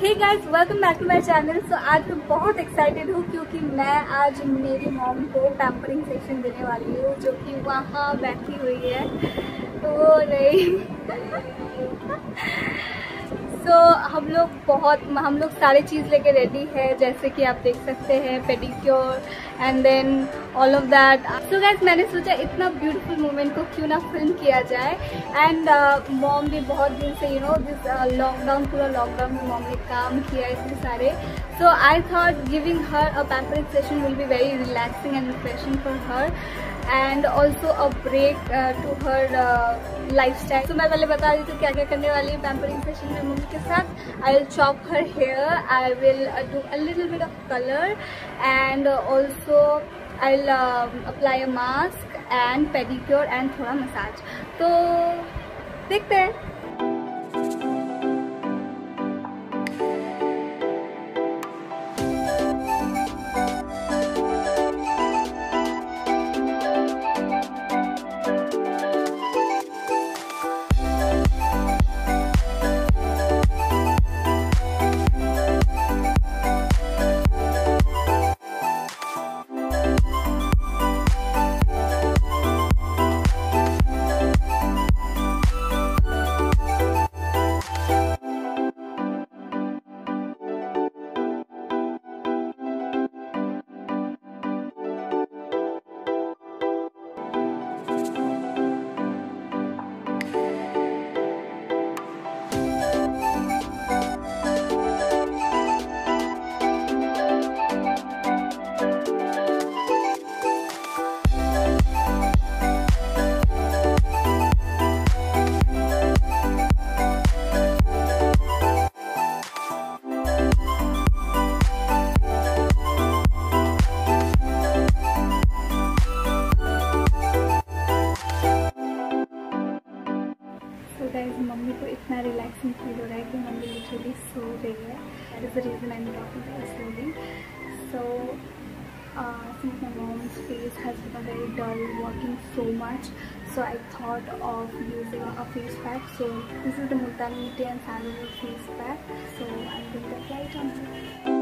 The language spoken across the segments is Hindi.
Hey guys welcome back to my channel so आज मैं बहुत एक्साइटेड हूँ क्योंकि मैं आज मेरी मॉम को पैम्परिंग सेशन देने वाली हूँ, जो कि वहाँ बैठी हुई है। तो नहीं। हम लोग बहुत हम लोग सारे चीज़ लेके रेडी है जैसे कि आप देख सकते हैं pedicure and then all of that so guys मैंने सोचा इतना ब्यूटीफुल मोमेंट को क्यों ना फ़िल्म किया जाए। एंड मॉम uh, भी बहुत दिन से यू नो दिस लॉकडाउन पूरा लॉकडाउन में मॉम ने काम किया इतने सारे। So I thought giving her a pampering session will be very relaxing and refreshing for her and also a break to her lifestyle तो मैं पहले बता रही हूँ क्या क्या करने वाली है पैम्परिंग सेशन में मम्मी के साथ I will chop her hair I will do a little bit of colour and also I will apply a mask and pedicure and थोड़ा मसाज तो देखते हैं मम्मी को इतना रिलैक्सिंग फील हो रहा है कि मम्मी लिटरली सो रही है that is the reason I am talking too slowly so since my mom's face has become very dull working so much so I thought of using a face pack so this is the Multani Mitti and Sandalwood face pack so I'm going to apply it on her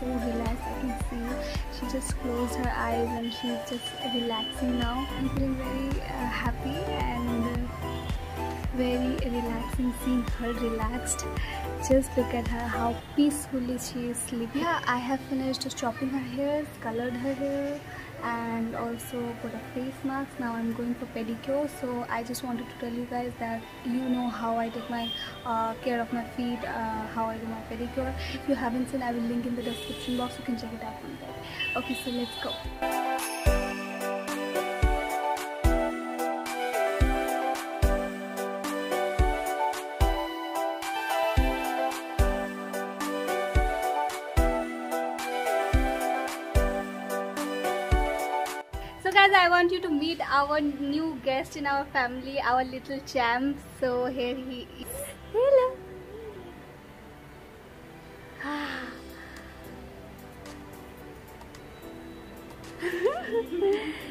So relaxed. I can see she just closed her eyes and she's just relaxing now. I'm feeling very uh, happy and uh, very relaxing seeing her relaxed. Just look at her how peacefully she is sleeping. Yeah I have finished chopping her hair colored her hair and also put a face mask. Now i'm going for pedicure so i just wanted to tell you guys that you know how i take my uh, care of my feet uh, how i do my pedicure. If you haven't seen i will link in the description box. You can check it out from there. Okay so let's go Guys, I want you to meet our new guest in our family, our little champ. So here he is. Hello. Ah.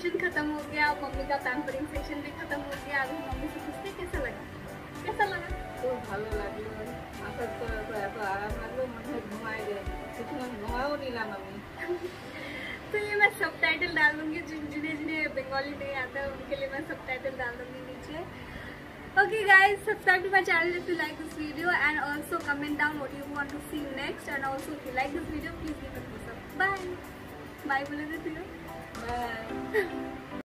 Session खत्म हो गया मम्मी का पैम्परिंग सेशन भी खत्म हो गया अभी मम्मी से पूछते कैसा लगा कैसा लगा খুব ভালো লাগলো আসার পর তো এত আরাম লাগলো মনে হয় ঘুমাই যায় কিছুক্ষণ ঘুমাও নিলাম আমি तो ये मैं सब टाइटल डाल दूंगी जिन जिन्हें जिन्हें बंगाली नहीं आता है उनके लिए मैं सब टाइटल डाल दूंगी नीचे Okay guys, subscribe to my channel if you like this video and also comment down what you want to see next and also if you like this video please give it a thumbs up. Bye. Bye बोले देती हो. বাই